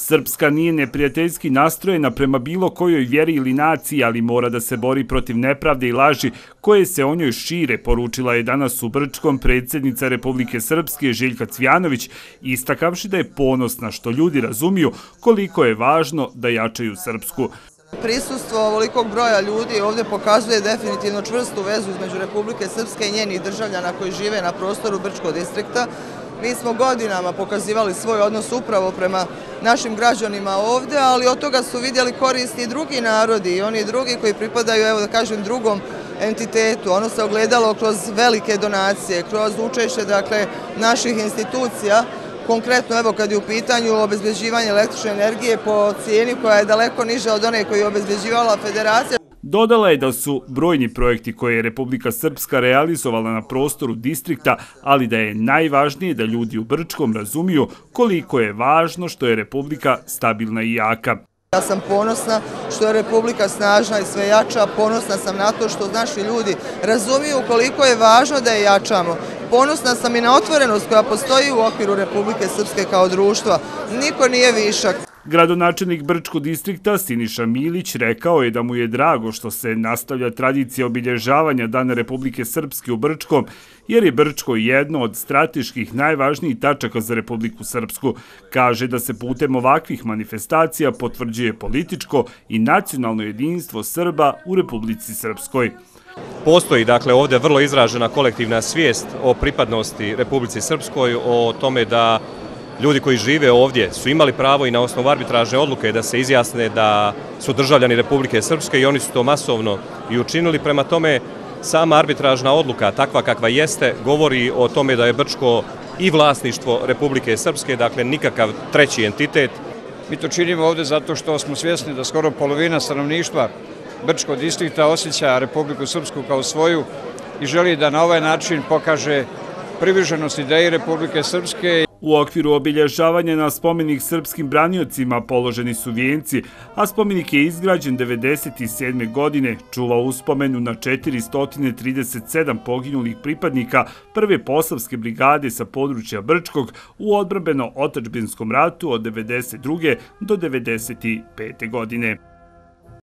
Srpska nije neprijateljski nastrojena prema bilo kojoj vjeri ili naciji, ali mora da se bori protiv nepravde i laži koje se o njoj šire, poručila je danas u Brčkom predsjednica Republike Srpske Željka Cvjanović, istakavši da je ponosna što ljudi razumiju koliko je važno da jačaju Srpsku. Prisustvo ovolikog broja ljudi ovdje pokazuje definitivno čvrstu vezu između Republike Srpske i njenih državljana koji žive na prostoru Brčkog distrikta. Mi smo godinama pokazivali svoj odnos upravo prema našim građanima ovdje, ali od toga su vidjeli koristi i drugi narodi i oni drugi koji pripadaju, evo da kažem, drugom entitetu. Ono se ogledalo kroz velike donacije, kroz učešće dakle, naših institucija, konkretno evo kad je u pitanju obezbeđivanje električne energije po cijeni koja je daleko niža od one koju je obezbeđivala federacija. Dodala je da su brojni projekti koje je Republika Srpska realizovala na prostoru distrikta, ali da je najvažnije da ljudi u Brčkom razumiju koliko je važno što je Republika stabilna i jaka. Ja sam ponosna što je Republika snažna i sve jača, ponosna sam na to što naši ljudi razumiju koliko je važno da je jačamo. Ponosna sam i na otvorenost koja postoji u okviru Republike Srpske kao društva. Niko nije višak. Gradonačelnik Brčko distrikta Siniša Milić rekao je da mu je drago što se nastavlja tradicija obilježavanja Dana Republike Srpske u Brčkom, jer je Brčko jedno od strateških najvažnijih tačaka za Republiku Srpsku. Kaže da se putem ovakvih manifestacija potvrđuje političko i nacionalno jedinstvo Srba u Republici Srpskoj. Postoji dakle ovdje vrlo izražena kolektivna svijest o pripadnosti Republici Srpskoj, o tome da ljudi koji žive ovdje su imali pravo i na osnovu arbitražne odluke da se izjasne da su državljani Republike Srpske i oni su to masovno i učinili. Prema tome, sama arbitražna odluka, takva kakva jeste, govori o tome da je Brčko i vlasništvo Republike Srpske, dakle nikakav treći entitet. Mi to činimo ovdje zato što smo svjesni da skoro polovina stanovništva Brčko distrikta osjeća Republiku Srpsku kao svoju i želi da na ovaj način pokaže privrženost ideji Republike Srpske. U okviru obilježavanja na spomenik srpskim braniocima položeni su vijenci, a spomenik je izgrađen 1997. godine, čuva uspomenu na 437 poginulih pripadnika prve posavske brigade sa područja Brčkog u odbrbeno-otačbinskom ratu od 1992. do 1995. godine.